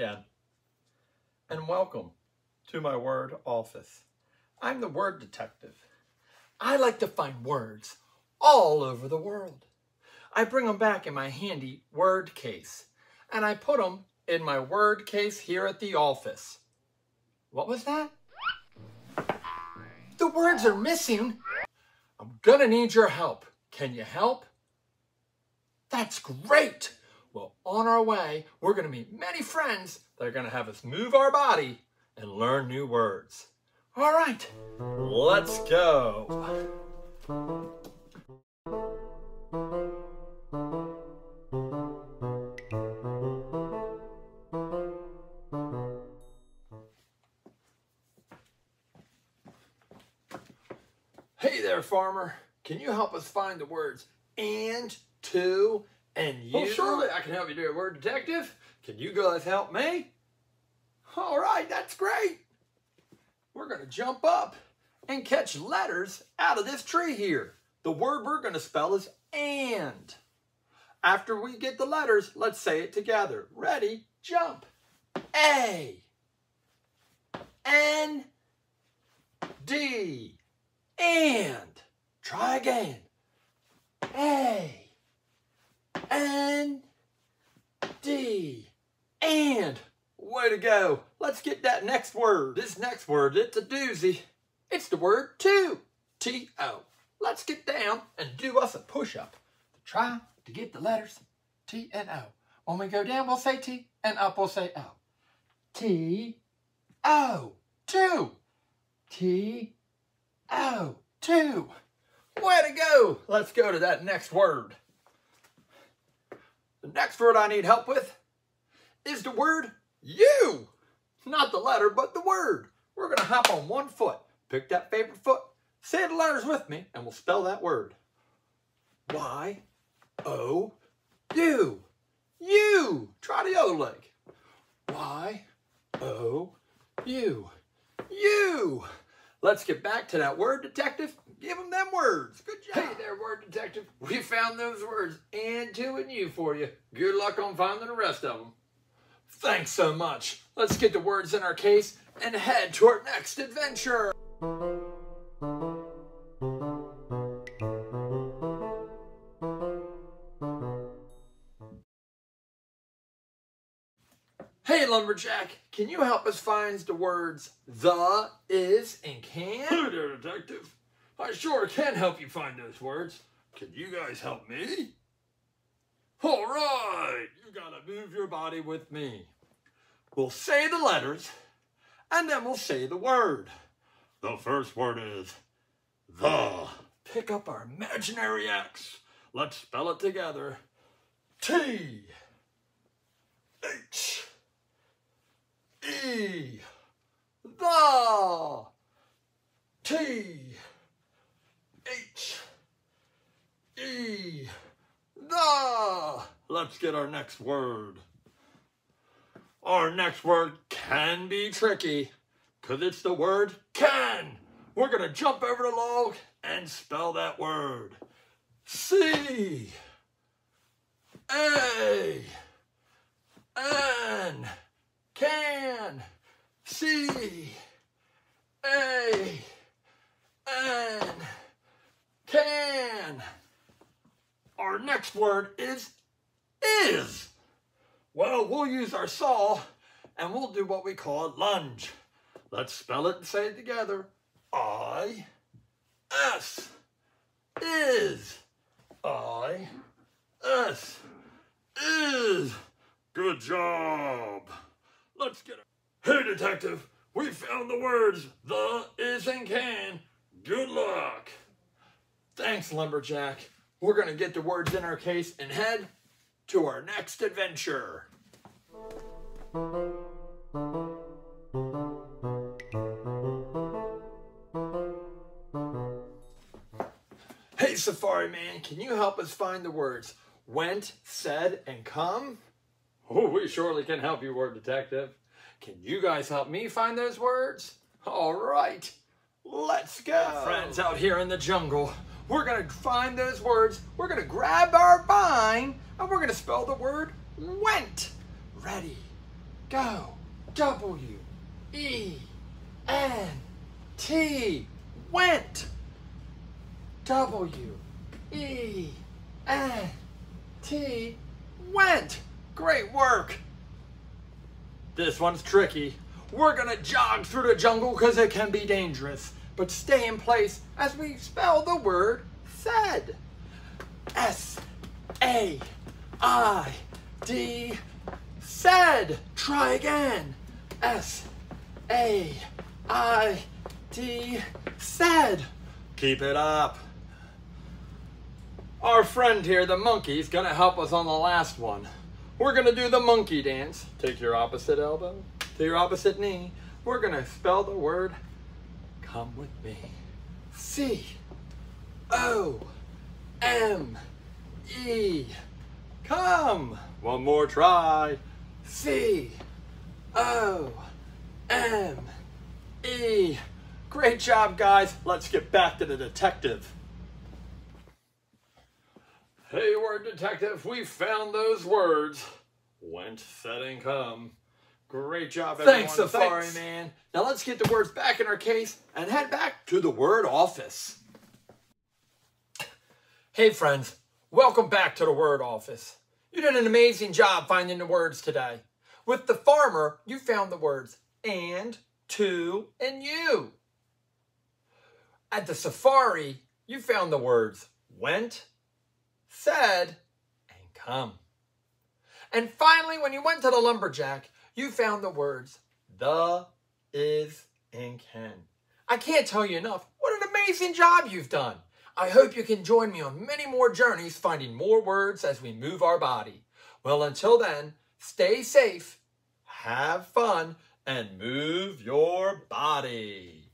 again. And welcome to my word office. I'm the word detective. I like to find words all over the world. I bring them back in my handy word case and I put them in my word case here at the office. What was that? The words are missing. I'm gonna need your help. Can you help? That's great. Well, on our way, we're gonna meet many friends that are gonna have us move our body and learn new words. All right, let's go. Hey there, farmer. Can you help us find the words and, to, and oh, you? Well, surely I can help you do it, word detective. Can you guys help me? All right, that's great. We're going to jump up and catch letters out of this tree here. The word we're going to spell is and. After we get the letters, let's say it together. Ready? Jump. A. N. D. And. Try again. A. N. D. And. Way to go. Let's get that next word. This next word, it's a doozy. It's the word to. T-O. Let's get down and do us a push-up. Try to get the letters T and O. When we go down, we'll say T, and up, we'll say O. T, O, to. T, O, to. Way to go. Let's go to that next word. Next word I need help with is the word you. Not the letter, but the word. We're going to hop on one foot. Pick that favorite foot. Say the letters with me, and we'll spell that word. Y, O, U. You. Try the other leg. Y, O, U. You. Let's get back to that word detective. Give them them words. Good job. Hey there, word detective. We found those words and to and you for you. Good luck on finding the rest of them. Thanks so much. Let's get the words in our case and head to our next adventure. Hey, Lumberjack, can you help us find the words the, is, and can? Hey there, detective. I sure can help you find those words. Can you guys help me? All right, you gotta move your body with me. We'll say the letters, and then we'll say the word. The first word is the. Pick up our imaginary X. Let's spell it together. T H E the T H E the Let's get our next word. Our next word can be tricky because it's the word can. We're going to jump over the log and spell that word. C A N can C A N can. Our next word is is. Well, we'll use our saw and we'll do what we call a lunge. Let's spell it and say it together. I S is. I S is. Good job. Let's get it. Hey, detective, we found the words the, is, and can. Good luck. Thanks, Lumberjack. We're going to get the words in our case and head to our next adventure. Hey, Safari Man, can you help us find the words went, said, and come? Oh, we surely can help you, word detective. Can you guys help me find those words? All right, let's go. Friends out here in the jungle, we're gonna find those words. We're gonna grab our vine and we're gonna spell the word went. Ready, Go. W E N T. Went. W E N T. Went. Great work. This one's tricky. We're gonna jog through the jungle because it can be dangerous. But stay in place as we spell the word said. S A I D said. Try again. S A I D said. Keep it up. Our friend here, the monkey, is gonna help us on the last one. We're gonna do the monkey dance. Take your opposite elbow to your opposite knee. We're gonna spell the word come with me. C O M E. Come. One more try. C O M E. Great job, guys. Let's get back to the detective. Hey, word detective, we found those words. Went, said, and come. Great job, everyone. Thanks, Safari Thanks. Man. Now let's get the words back in our case and head back to the word office. Hey, friends. Welcome back to the Word Office. You did an amazing job finding the words today. With the farmer, you found the words and, to, and you. At the safari, you found the words went, said, and come. And finally, when you went to the lumberjack, you found the words the, is, and can. I can't tell you enough what an amazing job you've done. I hope you can join me on many more journeys finding more words as we move our body. Well, until then, stay safe, have fun, and move your body.